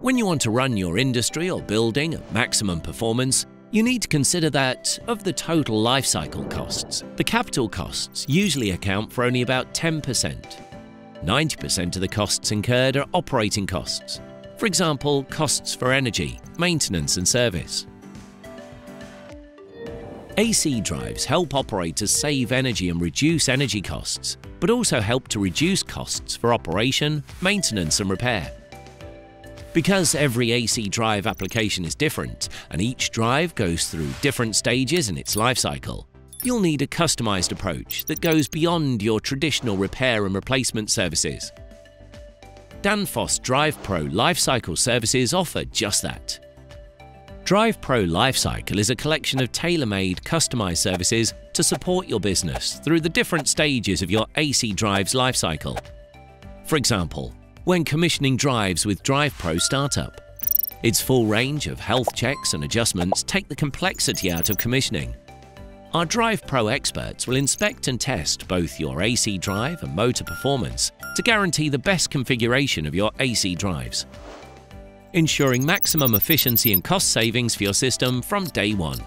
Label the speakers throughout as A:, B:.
A: When you want to run your industry or building at maximum performance, you need to consider that, of the total life cycle costs, the capital costs usually account for only about 10%. 90% of the costs incurred are operating costs, for example, costs for energy, maintenance and service. AC drives help operators save energy and reduce energy costs, but also help to reduce costs for operation, maintenance and repair. Because every AC drive application is different and each drive goes through different stages in its life cycle, you'll need a customized approach that goes beyond your traditional repair and replacement services. Danfoss DrivePro Lifecycle Services offer just that. DrivePro Lifecycle is a collection of tailor-made, customized services to support your business through the different stages of your AC drive's lifecycle. For example, when commissioning drives with DrivePro Startup. Its full range of health checks and adjustments take the complexity out of commissioning our DrivePro experts will inspect and test both your AC drive and motor performance to guarantee the best configuration of your AC drives, ensuring maximum efficiency and cost savings for your system from day one.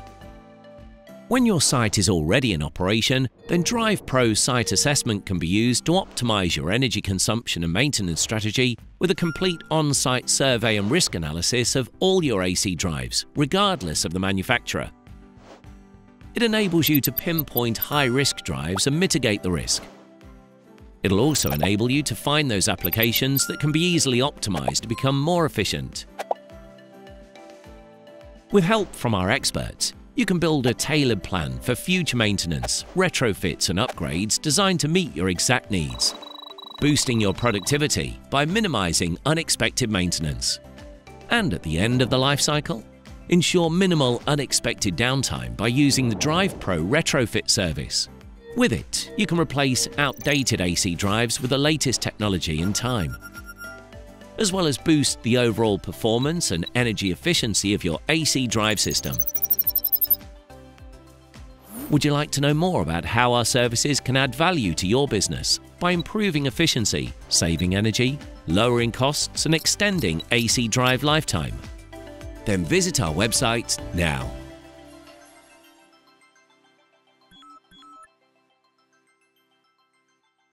A: When your site is already in operation, then DrivePro Site Assessment can be used to optimize your energy consumption and maintenance strategy with a complete on-site survey and risk analysis of all your AC drives, regardless of the manufacturer. It enables you to pinpoint high-risk drives and mitigate the risk. It'll also enable you to find those applications that can be easily optimized to become more efficient. With help from our experts, you can build a tailored plan for future maintenance, retrofits and upgrades designed to meet your exact needs, boosting your productivity by minimizing unexpected maintenance. And at the end of the life cycle, Ensure minimal unexpected downtime by using the DrivePro retrofit service. With it, you can replace outdated AC drives with the latest technology in time, as well as boost the overall performance and energy efficiency of your AC drive system. Would you like to know more about how our services can add value to your business by improving efficiency, saving energy, lowering costs and extending AC drive lifetime? then visit our website now.